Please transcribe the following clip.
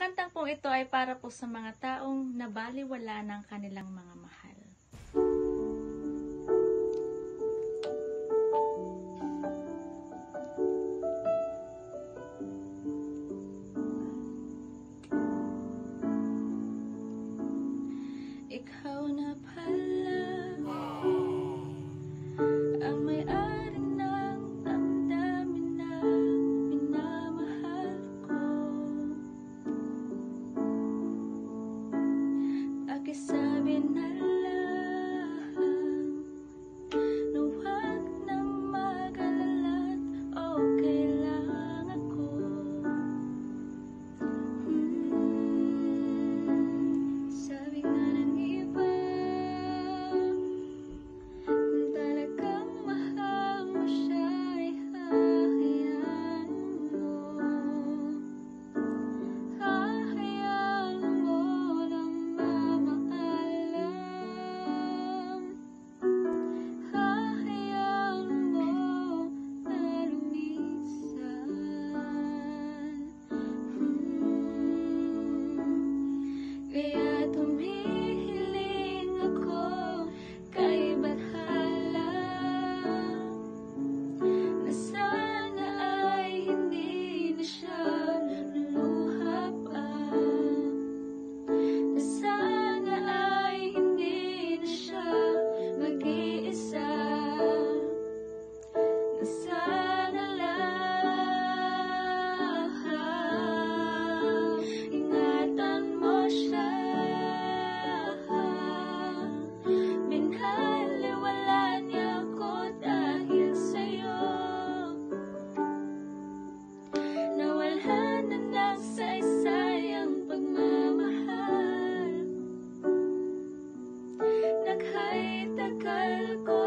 kantang pong ito ay para po sa mga taong nabaliwala ng kanilang mga mahal. Ikaw takay takal ko